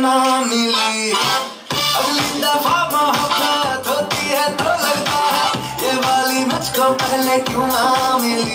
ना मिली अगली दफ़ा मोहब्बत होती है तो लगता है, ये वाली मुझको पहले क्यों ना मिली?